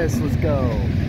Yes, let's go.